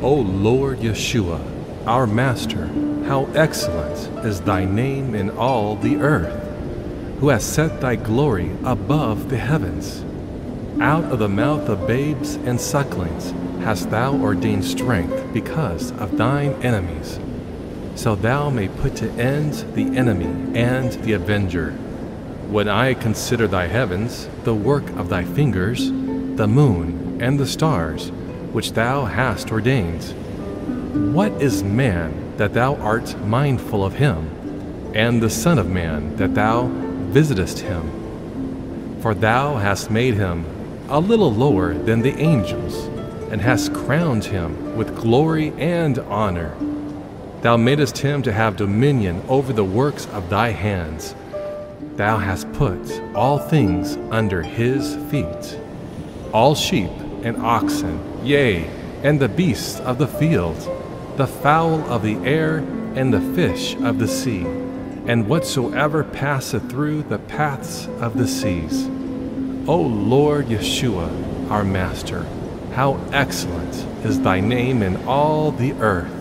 O Lord Yeshua, our Master, how excellent is thy name in all the earth, who has set thy glory above the heavens. Out of the mouth of babes and sucklings hast thou ordained strength because of thine enemies, so thou may put to end the enemy and the avenger. When I consider thy heavens, the work of thy fingers, the moon and the stars, which thou hast ordained, what is man that thou art mindful of him, and the Son of Man that thou visitest him? For thou hast made him a little lower than the angels, and hast crowned him with glory and honor. Thou madest him to have dominion over the works of thy hands. Thou hast put all things under his feet all sheep and oxen, yea, and the beasts of the field, the fowl of the air, and the fish of the sea, and whatsoever passeth through the paths of the seas. O Lord Yeshua, our Master, how excellent is thy name in all the earth.